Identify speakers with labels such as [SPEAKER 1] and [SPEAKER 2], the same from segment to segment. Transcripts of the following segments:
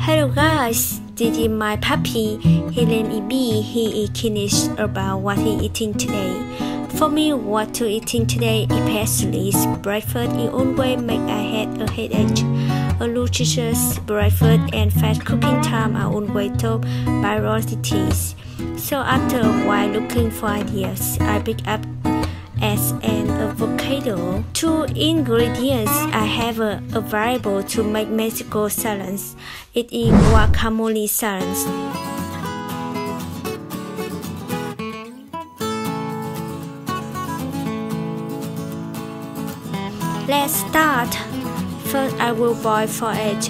[SPEAKER 1] Hello guys, this is my puppy. His name is Bi. He is curious about what he eating today. For me, what to eating today, especially breakfast, it always make I had a headache. A nutritious breakfast and fast cooking time are always top priorities. So after a while looking for ideas, I pick up as an avocado. Two ingredients I have uh, available to make Mexico salads. It is guacamole salads. Let's start. First, I will boil for egg.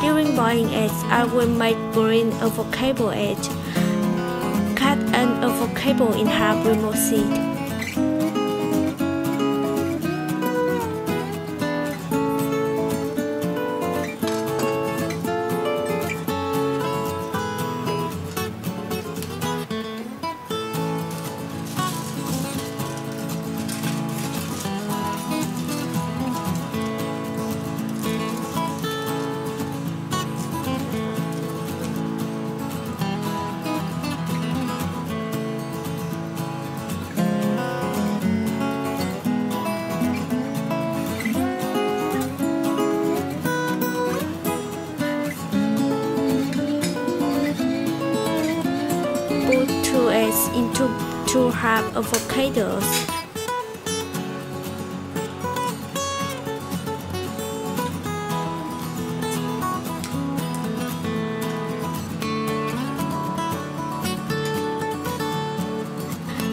[SPEAKER 1] During boiling eggs, I will make green avocado egg. Avocado in half, remove seed. Into two half avocados.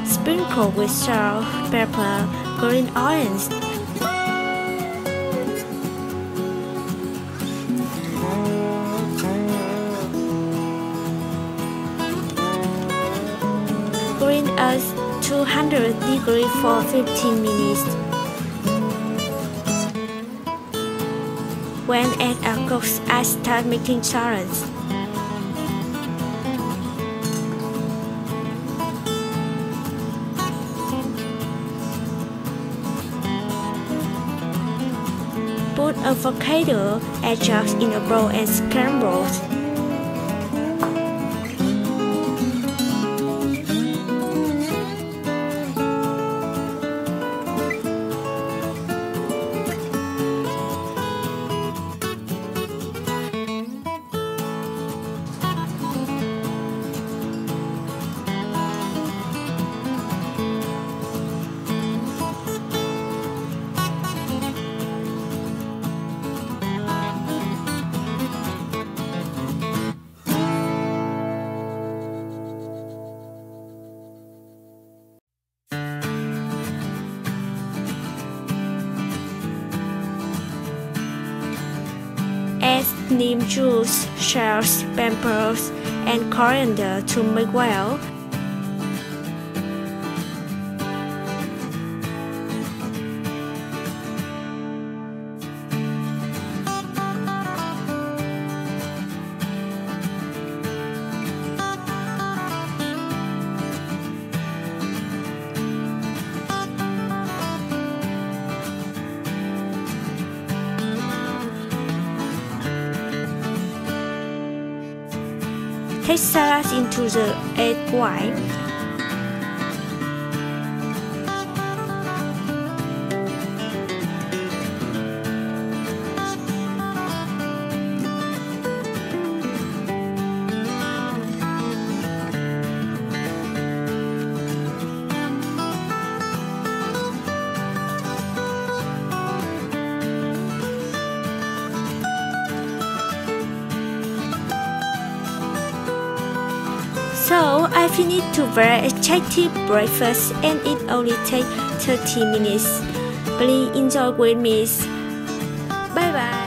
[SPEAKER 1] Sprinkle with salt, pepper, green onions, 200 degrees for 15 minutes. When eggs are cooked, I start making salads. Put avocado and juice in a bowl and scramble. Neem juice, shells, peppers, and coriander to make well. Take salad into the egg white. I finished two very attractive breakfast and it only takes 30 minutes. Please enjoy with me. Bye bye.